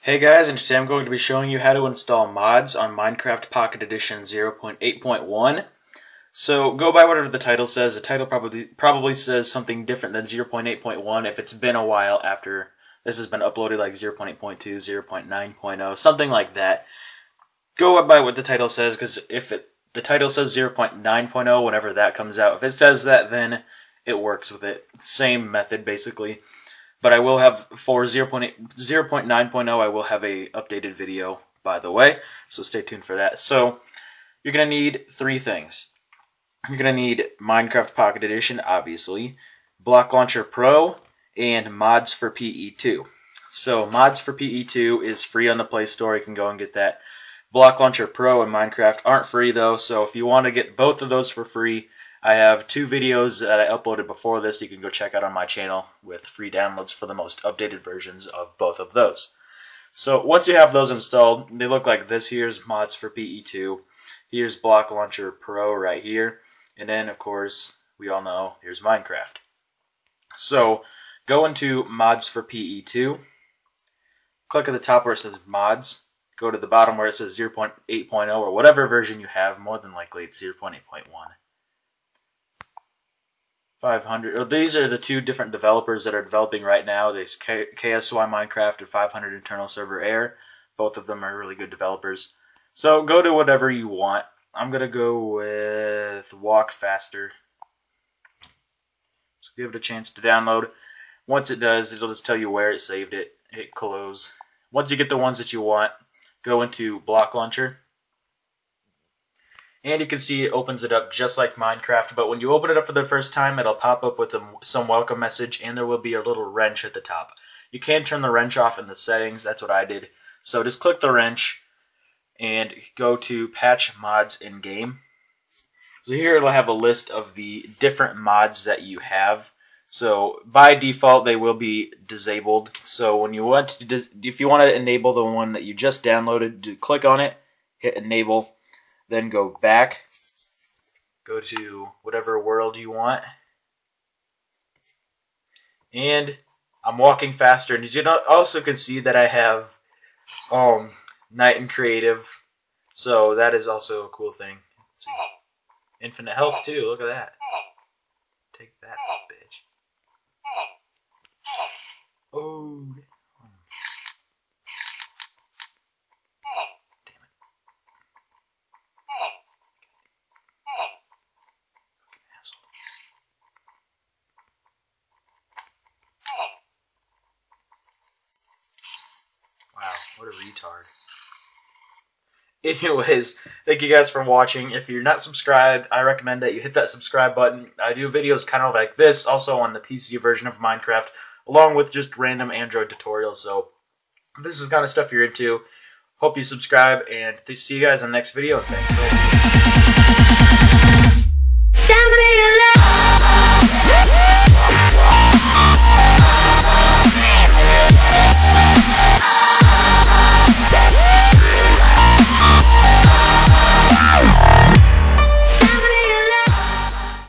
Hey guys, and today I'm going to be showing you how to install mods on Minecraft Pocket Edition 0.8.1. So go by whatever the title says. The title probably probably says something different than 0.8.1 if it's been a while after this has been uploaded, like 0.8.2, 0.9.0, something like that. Go by what the title says, because if it the title says 0.9.0, whenever that comes out, if it says that, then it works with it. Same method, basically. But I will have for 0.8, 0.9.0, I will have a updated video, by the way. So stay tuned for that. So you're gonna need three things. You're gonna need Minecraft Pocket Edition, obviously, Block Launcher Pro, and Mods for PE2. So Mods for PE2 is free on the Play Store. You can go and get that. Block Launcher Pro and Minecraft aren't free though, so if you want to get both of those for free, I have two videos that I uploaded before this you can go check out on my channel with free downloads for the most updated versions of both of those. So once you have those installed, they look like this. Here's mods for PE2. Here's Block Launcher Pro right here. And then, of course, we all know, here's Minecraft. So go into mods for PE2. Click at the top where it says mods. Go to the bottom where it says 0.8.0 or whatever version you have. More than likely it's 0.8.1. 500. oh, These are the two different developers that are developing right now. There's KSY Minecraft and 500 Internal Server Error. Both of them are really good developers. So go to whatever you want. I'm gonna go with Walk Faster. So give it a chance to download. Once it does, it'll just tell you where it saved it. Hit close. Once you get the ones that you want, go into Block Launcher. And you can see it opens it up just like Minecraft, but when you open it up for the first time, it'll pop up with some welcome message, and there will be a little wrench at the top. You can turn the wrench off in the settings, that's what I did. So just click the wrench, and go to Patch Mods in Game. So here it'll have a list of the different mods that you have. So by default, they will be disabled. So when you want to, if you want to enable the one that you just downloaded, do click on it, hit enable, then go back, go to whatever world you want, and I'm walking faster. And you also can see that I have um night and creative, so that is also a cool thing. Infinite health too. Look at that. Take that, bitch. What a retard. Anyways, thank you guys for watching. If you're not subscribed, I recommend that you hit that subscribe button. I do videos kind of like this, also on the PC version of Minecraft, along with just random Android tutorials. So, this is kind of stuff you're into, hope you subscribe, and see you guys in the next video. Thanks.